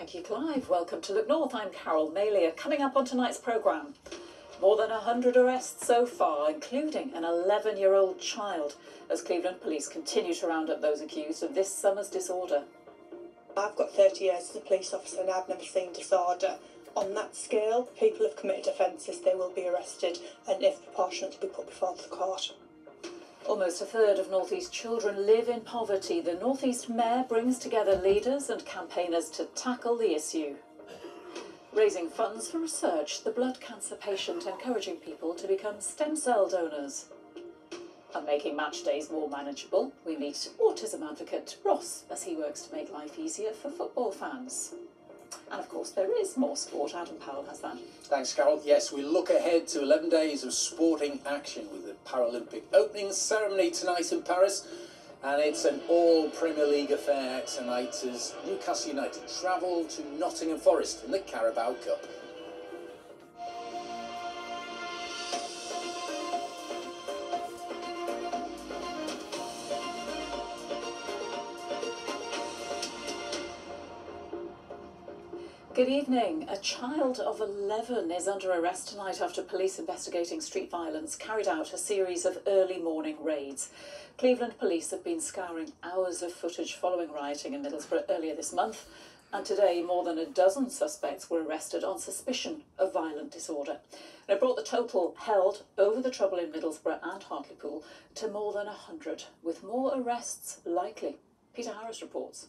Thank you, Clive. Welcome to Look North. I'm Carol Malia. Coming up on tonight's programme, more than 100 arrests so far, including an 11 year old child, as Cleveland police continue to round up those accused of this summer's disorder. I've got 30 years as a police officer and I've never seen disorder on that scale. People have committed offences, they will be arrested and, if proportionate, to be put before the court. Almost a third of Northeast children live in poverty. The Northeast Mayor brings together leaders and campaigners to tackle the issue. Raising funds for research, the blood cancer patient encouraging people to become stem cell donors. And making match days more manageable, we meet autism advocate Ross as he works to make life easier for football fans. And of course, there is more sport. Adam Powell has that. Thanks, Carol. Yes, we look ahead to 11 days of sporting action with the Paralympic opening ceremony tonight in Paris. And it's an all Premier League affair tonight as Newcastle United travel to Nottingham Forest in the Carabao Cup. Good evening. A child of 11 is under arrest tonight after police investigating street violence carried out a series of early morning raids. Cleveland police have been scouring hours of footage following rioting in Middlesbrough earlier this month, and today more than a dozen suspects were arrested on suspicion of violent disorder. And it brought the total held over the trouble in Middlesbrough and Hartlepool to more than 100, with more arrests likely. Peter Harris reports.